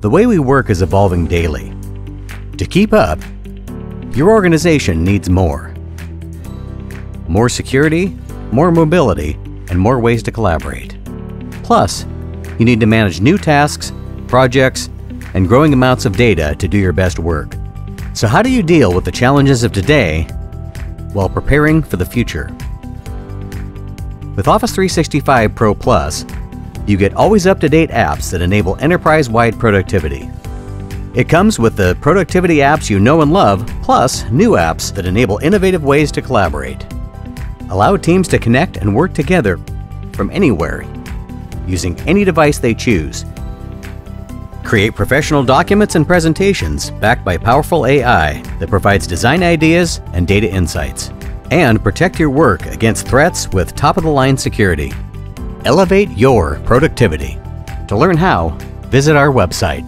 The way we work is evolving daily. To keep up, your organization needs more. More security, more mobility, and more ways to collaborate. Plus, you need to manage new tasks, projects, and growing amounts of data to do your best work. So, how do you deal with the challenges of today while preparing for the future? With Office 365 Pro Plus, you get always up to date apps that enable enterprise wide productivity. It comes with the productivity apps you know and love, plus new apps that enable innovative ways to collaborate. Allow teams to connect and work together from anywhere, using any device they choose. Create professional documents and presentations backed by powerful AI that provides design ideas and data insights. And protect your work against threats with top of the line security. Elevate your productivity. To learn how, visit our website